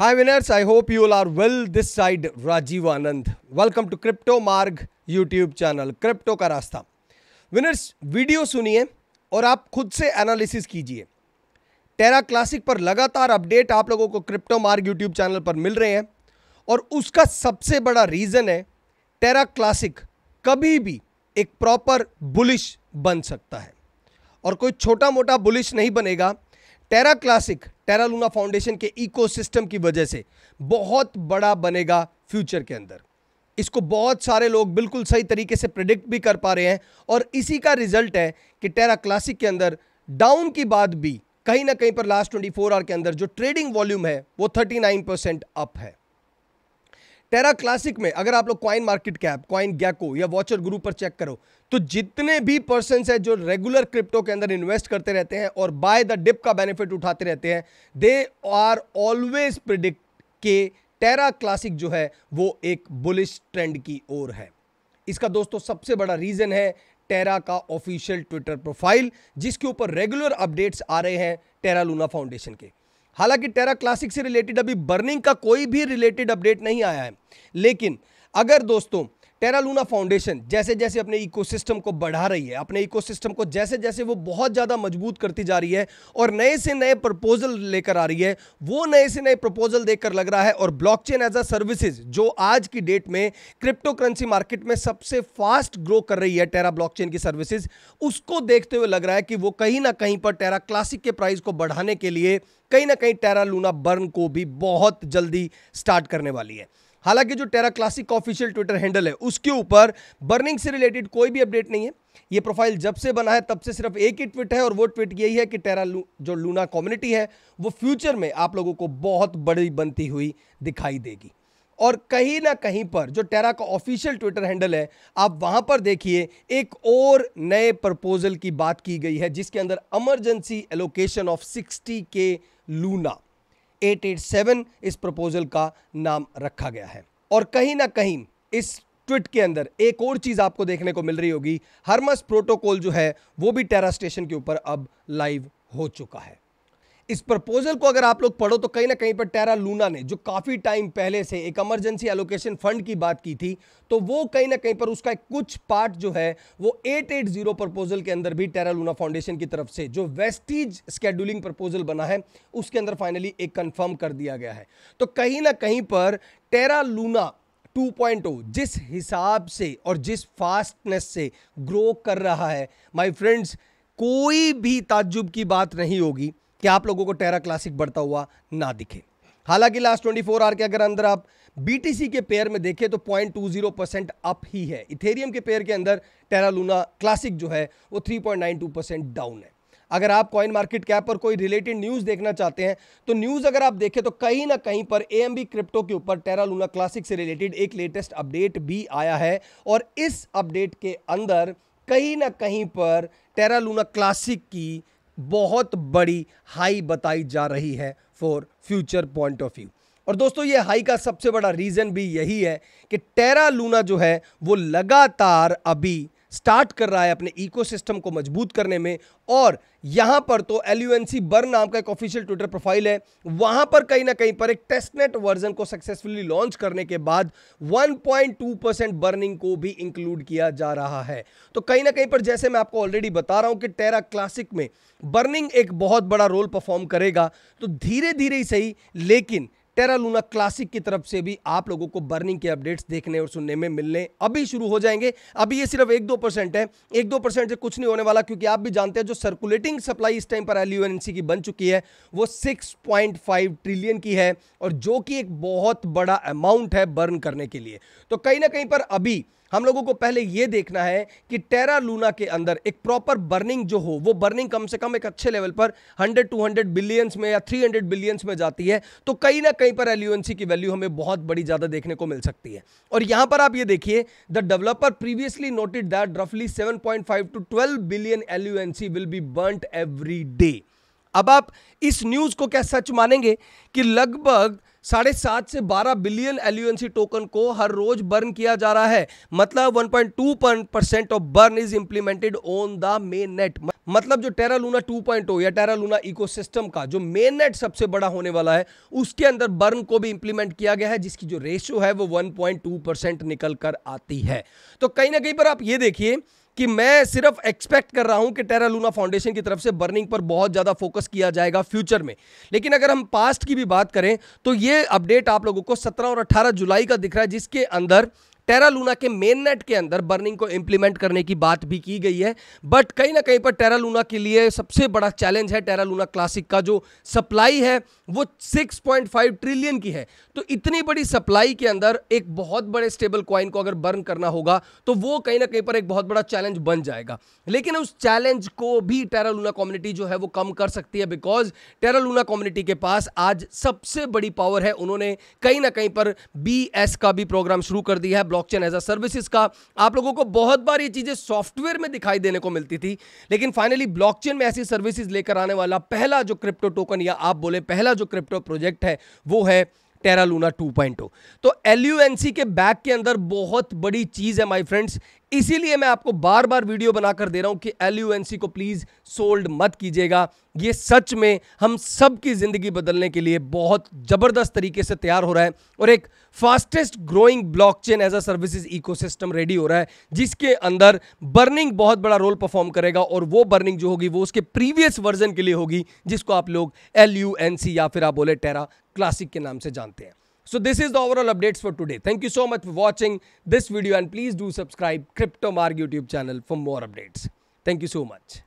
Hi winners, I hope you all are well. This side Rajiv Anand. Welcome to Crypto Marg YouTube channel. Crypto का रास्ता. Winners, video सुनिए और आप खुद से एनालिसिस कीजिए टेरा क्लासिक पर लगातार अपडेट आप लोगों को क्रिप्टो मार्ग यूट्यूब चैनल पर मिल रहे हैं और उसका सबसे बड़ा रीजन है टेरा क्लासिक कभी भी एक प्रॉपर बुलिश बन सकता है और कोई छोटा मोटा बुलिश नहीं बनेगा Terra classic Terra Luna foundation के इकोसिस्टम की वजह से बहुत बड़ा बनेगा फ्यूचर के अंदर। इसको बहुत सारे लोग बिल्कुल सही तरीके से प्रिडिक्ट भी कर पा रहे हैं और इसी का रिज़ल्ट है कि टेरा क्लासिक के अंदर डाउन की बात भी कहीं ना कहीं पर लास्ट 24 आवर के अंदर जो ट्रेडिंग वॉल्यूम है वो 39 परसेंट अप है। टेरा क्लासिक में अगर आप लोग coin market cap coin gecko या वॉचर ग्रुप पर चेक करो तो जितने भी पर्सन है जो रेगुलर क्रिप्टो के अंदर इन्वेस्ट करते रहते हैं और बाय द डिप का बेनिफिट उठाते रहते हैं दे आर ऑलवेज प्रिडिक्ट के टेरा क्लासिक जो है, वो एक बुलिश ट्रेंड की ओर है। इसका दोस्तों सबसे बड़ा रीजन है टेरा का ऑफिशियल ट्विटर प्रोफ़ाइल जिसके ऊपर रेगुलर अपडेट्स आ रहे हैं टेरा लूना फाउंडेशन के। हालाँकि टेरा क्लासिक से रिलेटेड अभी बर्निंग का कोई भी रिलेटेड अपडेट नहीं आया है। लेकिन, अगर दोस्तों टेरा लूना फाउंडेशन जैसे जैसे अपने इकोसिस्टम को बढ़ा रही है, अपने इकोसिस्टम को जैसे जैसे वो बहुत ज़्यादा मज़बूत करती जा रही है और नए से नए प्रपोजल लेकर आ रही है, वो नए से नए प्रपोजल देखकर लग रहा है और ब्लॉकचेन एज अ सर्विसेज़, जो आज की डेट में क्रिप्टो करेंसी मार्केट में सबसे फास्ट ग्रो कर रही है टेरा ब्लॉकचेन की सर्विसेज़, उसको देखते हुए लग रहा है कि वो कहीं ना कहीं पर टेरा क्लासिक के प्राइस को बढ़ाने के लिए कहीं ना कहीं टेरा लूना बर्न को भी बहुत जल्दी स्टार्ट करने वाली है। हालाँकि जो टेरा क्लासिक का ऑफिशियल ट्विटर हैंडल है उसके ऊपर बर्निंग से रिलेटेड कोई भी अपडेट नहीं है। ये प्रोफ़ाइल जब से बना है तब से सिर्फ़ एक ही ट्वीट है और वो ट्वीट यही है कि टेरा लू, जो लूना कम्युनिटी है वो फ्यूचर में आप लोगों को बहुत बड़ी बनती हुई दिखाई देगी। और कहीं ना कहीं पर जो टेरा का ऑफिशियल ट्विटर हैंडल है आप वहाँ पर देखिए एक और नए प्रपोजल की बात की गई है जिसके अंदर इमरजेंसी एलोकेशन ऑफ़ 60 के लूना 887 इस प्रपोजल का नाम रखा गया है। और कहीं ना कहीं इस ट्विट के अंदर एक और चीज़ आपको देखने को मिल रही होगी। हरमस प्रोटोकॉल जो है, वो भी टेरा स्टेशन के ऊपर अब लाइव हो चुका है। इस प्रपोजल को अगर आप लोग पढ़ो तो कहीं ना कहीं पर टेरा लूना ने, जो काफ़ी टाइम पहले से एक इमरजेंसी एलोकेशन फंड की बात की थी तो वो कहीं ना कहीं पर उसका कुछ पार्ट जो है, वो 880 प्रपोजल के अंदर भी टेरा लूना फाउंडेशन की तरफ़ से जो वेस्टीज स्केड्यूलिंग प्रपोजल बना है, उसके अंदर फाइनली एक कंफर्म कर दिया गया है। तो कहीं ना कहीं पर टेरा लूना 2.0 जिस हिसाब से और जिस फास्टनेस से ग्रो कर रहा है माय फ्रेंड्स कोई भी ताज्जुब की बात नहीं होगी। कि आप लोगों को टेरा क्लासिक बढ़ता हुआ ना दिखे। हालाँकि लास्ट 24 आवर के अगर अंदर आप बीटीसी के पेयर में देखें तो 0.20 परसेंट अप ही है। इथेरियम के पेयर के अंदर टेरा लूना क्लासिक जो है, वो 3.92 परसेंट डाउन है। अगर आप कॉइन मार्केट कैप पर कोई रिलेटेड न्यूज़ देखना चाहते हैं तो न्यूज़ अगर आप देखें तो कहीं ना कहीं पर एएमबी क्रिप्टो के ऊपर टेरा लूना क्लासिक से रिलेटेड एक लेटेस्ट अपडेट भी आया है और इस अपडेट के अंदर कहीं ना कहीं पर टेरा लूना क्लासिक की बहुत बड़ी हाई बताई जा रही है for future point of view और दोस्तों, ये हाई का सबसे बड़ा रीजन भी यही है कि टेरा लूना जो है, वो लगातार अभी स्टार्ट कर रहा है अपने इकोसिस्टम को मज़बूत करने में। और यहाँ पर तो एल यू बर्न नाम का एक ऑफिशियल ट्विटर प्रोफ़ाइल है। वहाँ पर कहीं ना कहीं पर एक टेस्टनेट वर्जन को सक्सेसफुली लॉन्च करने के बाद 1.2 परसेंट बर्निंग को भी इंक्लूड किया जा रहा है। तो कहीं ना कहीं पर जैसे मैं आपको ऑलरेडी बता रहा हूँ कि टेरा क्लासिक में बर्निंग एक बहुत बड़ा रोल परफॉर्म करेगा। तो धीरे धीरे ही सही, लेकिन टेरा लूना क्लासिक की तरफ़ से भी आप लोगों को बर्निंग के अपडेट्स देखने और सुनने में मिलने अभी शुरू हो जाएँगे। अभी ये सिर्फ़ एक दो परसेंट है। एक दो परसेंट से कुछ नहीं होने वाला क्योंकि आप भी जानते हैं जो सर्कुलेटिंग सप्लाई इस टाइम पर एल की बन चुकी है, वो 6.5 ट्रिलियन की है और जो कि एक बहुत बड़ा अमाउंट है बर्न करने के लिए। तो कहीं ना कहीं पर अभी हम लोगों को पहले यह देखना है कि टेरा लूना के अंदर एक प्रॉपर बर्निंग जो हो, वो बर्निंग कम से कम एक अच्छे लेवल पर 100 200 बिलियंस में या 300 बिलियंस में जाती है तो कहीं ना कहीं पर एल की वैल्यू हमें बहुत बड़ी ज़्यादा देखने को मिल सकती है। और यहाँ पर आप ये देखिए, the developer previously noted that रफली seven to twelve billion L will be burnt every day. अब आप इस न्यूज़ को क्या सच मानेंगे कि लगभग साढ़े सात से बारह बिलियन एल टोकन को हर रोज बर्न किया जा रहा है। मतलब 1.2 percent of burn is implemented on the main net मतलब जो टेरा लूना 2.0 या टेरा लूना इकोसिस्टम का जो मेन नेट सबसे बड़ा होने वाला है, उसके अंदर बर्न को भी इंप्लीमेंट किया गया है, जिसकी जो रेशियो है वो 1.2 परसेंट निकल कर आती है। तो कहीं ना कहीं पर आप ये देखिए कि मैं सिर्फ़ एक्सपेक्ट कर रहा हूँ कि टेरा लूना फाउंडेशन की तरफ़ से बर्निंग पर बहुत ज़्यादा फोकस किया जाएगा फ्यूचर में। लेकिन अगर हम पास्ट की भी बात करें तो ये अपडेट आप लोगों को 17 और 18 जुलाई का दिख रहा है, जिसके अंदर टेरा लूना के मेन नेट के अंदर बर्निंग को इंप्लीमेंट करने की बात भी की गई है। बट कहीं ना कहीं पर टेरा लूना के लिए सबसे बड़ा चैलेंज है टेरा लूना क्लासिक का जो सप्लाई है, वो 6.5 ट्रिलियन की है। तो इतनी बड़ी सप्लाई के अंदर एक बहुत बड़े स्टेबल क्वाइन को अगर बर्न करना होगा तो वो कहीं ना कहीं पर एक बहुत बड़ा चैलेंज बन जाएगा। लेकिन उस चैलेंज को भी टेरा लूना कम्युनिटी जो है, वो कम कर सकती है बिकॉज़ टेरा लूना कम्युनिटी के पास आज सबसे बड़ी पावर है। उन्होंने कहीं ना कहीं पर BS का भी प्रोग्राम शुरू कर दिया है ब्लॉकचेन एज अ सर्विसेज़ का आप लोगों को बहुत बार ये चीज़ें सॉफ्टवेयर में दिखाई देने को मिलती थी, लेकिन फाइनली ब्लॉकचेन में ऐसी सर्विसेज़ लेकर आने वाला पहला जो क्रिप्टो टोकन या आप बोले पहला जो क्रिप्टो प्रोजेक्ट है, वो है टेरा लूना 2.0 तो एल के बैक के अंदर बहुत बड़ी चीज़ है माय फ्रेंड्स इसीलिए मैं आपको बार बार वीडियो बनाकर दे रहा हूँ कि एल को प्लीज़ सोल्ड मत कीजिएगा। ये सच में हम सब की ज़िंदगी बदलने के लिए बहुत ज़बरदस्त तरीके से तैयार हो रहा है और एक fastest growing blockchain as a services ecosystem ready हो रहा है, जिसके अंदर बर्निंग बहुत बड़ा रोल परफॉर्म करेगा और वो बर्निंग जो होगी, वो उसके प्रीवियस वर्जन के लिए होगी, जिसको आप लोग एल या फिर आप बोले टेरा क्लासिक के नाम से जानते हैं। So this is the overall updates for today thank you so much for watching this video and please do subscribe crypto Marg YouTube channel for more updates thank you so much